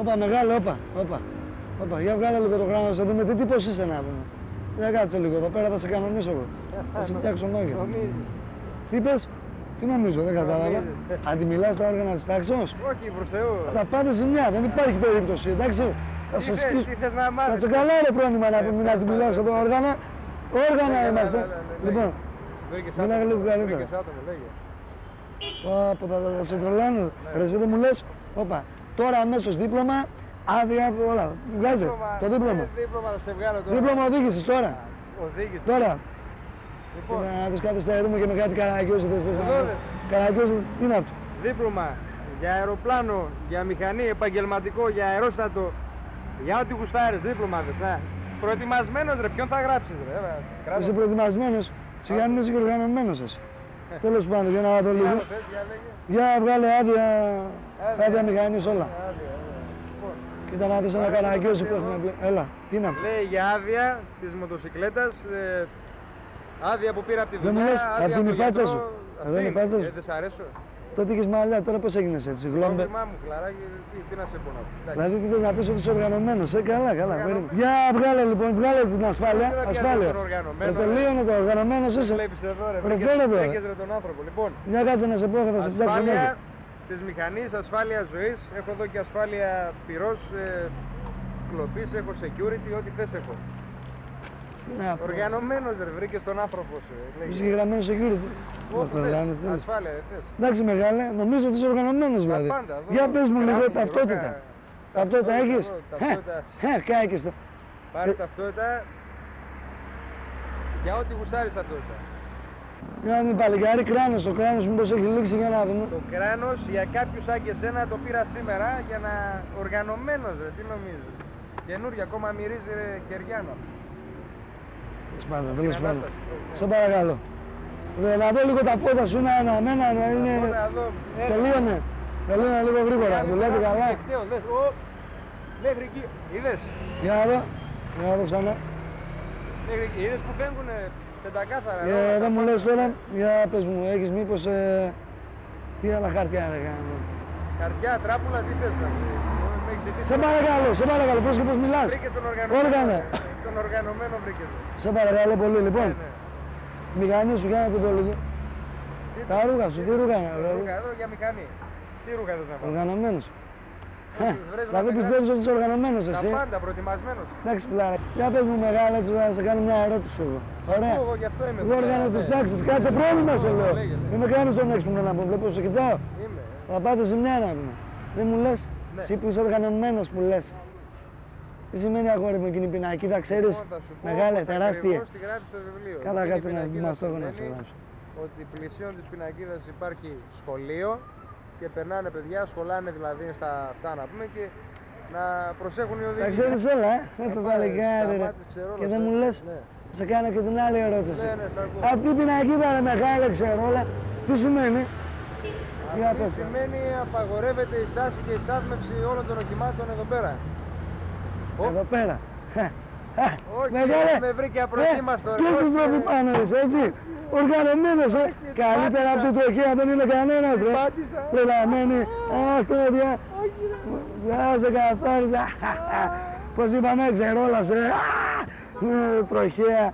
Όπα, μεγάλο, όπα, όπα. Όπα, για βγάλε λίγο το γράμμα, σε δούμε τι τύπος είσαι να πούμε. Για κάτσε λίγο εδώ πέρα, θα σε κανονίσω εγώ. Θα σε φτιάξω μάγια. Νομίζεις. Τι είπες, τι νομίζω, δεν κατάλαβα. Νομίζεις. Αντιμιλάς στα όργανα της τάξεως; Όχι, προς Θεού. Θα τα πάτε ζημιά, δεν υπάρχει περίπτωση, εντάξει. Θα Τι σε θες, σκίσω. τι θες να Θα μάθεις. σε καλά ρε πρόβλημα να πούμε, να αντιμιλάς εδώ όργανα. Όργανα Λέγε, είμαστε. λέγε, λέγε. Λοιπόν, Βρήκες Μίλα άτομο, λίγο καλύτερα. βρήκες άτομο, λέγε. Πω, πω, θα, θα σε τρολάνω. Ρε, εσύ δεν μου λες, όπα, τώρα αμέσως δίπλωμα, άδεια, όλα. Βγάζε, το δίπλωμα. ε, Δίπλωμα θα σε βγάλω τώρα. Δίπλωμα οδήγησης τώρα. Οδήγησης. Τώρα. Λοιπόν, Να δεις κάτι στερούμε και με κάτι καραγκιόζι. Εδώ δες. Καραγκιόζι, τι είναι αυτό; δίπλωμα για αεροπλάνο, για μηχανή, επαγγελματικό, για αερόστατο, για ό,τι γουστάρεις, δίπλωμα δες, να. Προετοιμασμένος ρε, ποιον θα γράψεις ρε, ε, γράψε. Είσαι προετοιμασμένος. Σιγά μην είσαι και οργανωμένος εσύ. Τέλος πάντων, για να δω Τι λίγο. άλλο θες, για λέγε. Για βγάλε άδεια, Άδεια. άδεια μηχανής όλα. Άδεια, άδεια. Λοιπόν, Κοίτα να δεις ένα καραγκιόζι που έχουμε πλέον. Έλα, τι είναι αυτό. Λέει για άδεια της μοτοσυκλέτας, ε, άδεια που πήρα από τη Δεν μου δουλειά, λες, άδεια αυτή είναι από η φάτσα γιατρό. σου. Αυτή Εδώ είναι η φάτσα Ε, σου. Δεν σ' αρέσω. Τότε είχες μαλλιά, τώρα πώς έγινες έτσι, γλόμπε; Πρόβλημά μου, φιλαράκι, τι, τι να σε πω να πω. Εντάξει. Δηλαδή τι θες να πεις ότι είσαι οργανωμένος, ε, καλά, καλά. Οργανωμένος. περίμενε. Για βγάλε λοιπόν, βγάλε την ασφάλεια, Δεν θα πιάσεις ασφάλεια. τον οργανωμένο, Ε, ρε. τελείωνε το οργανωμένος Πώς είσαι. βλέπεις εδώ ρε, Ρε, βρήκες- φέρε εδώ, ρε. βρήκες, ρε τον άνθρωπο. Λοιπόν, Για κάτσε να σε πω, θα σε φτιάξω ασφάλεια μέγε. της μηχανής, ασφάλεια ζωής, έχω εδώ και ασφάλεια πυρός, ε, κλοπής, έχω security, ό,τι θες έχω. Να, Οργανωμένος ρε, βρήκες τον άνθρωπο σου. ε, λέγε. Είσαι γραμμένο security. Όπου Μας το θες, κάνεις, θέλεις. Ασφάλεια, δεν θες. Εντάξει μεγάλε, νομίζω ότι είσαι οργανωμένος δηλαδή. πάντα, εδώ, Για πες μου λίγο κράνη, ταυτότητα. ρόκα. Ταυτότητα έχεις; εδώ, Ε, ταυτότητα. ε, κάκες το. Πάρε Ε. ταυτότητα. Για ό,τι γουστάρεις ταυτότητα. Για να μην παλικάρι, κράνος, το κράνος μήπως έχει λήξει για να δούμε. Το κράνος για κάποιους σαν και εσένα το πήρα σήμερα για να οργανωμένος ρε, τι νομίζεις. Καινούργια, ακόμα μυρίζει ρε, κεριάνο. Τέλος πάντων, τέλος Την πάντων. Ανάσταση. Σε παρακαλώ. Δε, Να δω λίγο τα πόδια σου είναι αναμένα, να είναι... Τώρα εδώ, ε, Τελείωνε. Τελείωνε λίγο γρήγορα. κάνει Δουλεύει ένα καλά. τελευταίο, δες, ο, Μέχρι εκεί, είδες, Για να δω. Για να δω ξανά. μέχρι εκεί, είδες που φεύγουνε πεντακάθαρα. Ε, εδώ, δεν τα μου πάντα; λες τώρα, για πες μου, έχεις μήπως... Ε, τι άλλα χαρτιά ρε κάνω. Χαρτιά, τράπουλα, τι θες να μου με έχεις ζητήσει. Σε παρακαλώ, σε παρακαλώ, πώς και πώς μιλάς. Βρήκες τον οργανωμένο. Όργανε. Τον οργανωμένο βρήκες. Σε παρακαλώ πολύ, λοιπόν. Ναι, ναι. Μηχανή σου, για να το πω λίγο. Τι Τα ρούχα σου, τι ρούχα είναι, Τα δηλαδή. Ρούχα εδώ για μηχανή. Τι ρούχα θες να βάλω; Οργανωμένος. Ε, βρες να Δηλαδή με πιστεύεις ότι είσαι οργανωμένος Τα εσύ; πάντα, προετοιμασμένος. Εντάξει, φιλάρα. Για πες μου μεγάλα, έτσι να σε κάνω μια ερώτηση εγώ. Ωραία. Εγώ γι' αυτό είμαι. Εγώ εδώ. όργανο της Ναι. τάξης, κάτσε πρόβλημα σε λέω. Λέγε, λέγε. Μην με κάνεις τον έξυπνο να πω, βλέπω σε κοιτάω. Είμαι. Θα πάτε ζημιά να πούμε. Δεν μου λες. Ναι. Εσύ που είσαι οργανωμένος που λες. Τι σημαίνει αγόρι μου εκείνη η πινακίδα, ξέρεις. Λοιπόν, θα σου πω Μεγάλη, όπως τεράστια. ακριβώς τη γράφεις στο βιβλίο. Καλά, Εκείνη η κάτσε να πινακίδα μας το έχω να σημαίνει ξελάσω. Ότι πλησίον της πινακίδας υπάρχει σχολείο και περνάνε παιδιά, σχολάνε δηλαδή στα αυτά να πούμε και να προσέχουν οι Τα οδηγοί. ξέρεις όλα, ε; Δεν το Ε, πάλι πάλι, κάτι ρε. σταμάτης, ξέρω όλα Και δεν αυτά. μου λες. Ναι. Σε κάνω και την άλλη ερώτηση. Ναι, ναι, σ' ακούω. Αυτή η πινακίδα ρε μεγάλη ξέρω όλα. Τι σημαίνει; Για Αυτό πες. το. σημαίνει απαγορεύεται η στάση και η στάθμευση όλων των οχημάτων εδώ πέρα. Ω. Εδώ πέρα. Όχι, Μεγάλε. με βρήκε απροετοίμαστο. Ε, ρε, Και όχι, στους τρόποι ρε. πάνω είσαι, έτσι. Οργανωμένος, ε. Καλύτερα από την τροχέα δεν είναι κανένας, ρε. Πάτησα. Τρελαμένη. Άστο, παιδιά. Δεν σε καθόρισα. Πώς είπαμε, ξερόλασε. Ε, Τροχέα.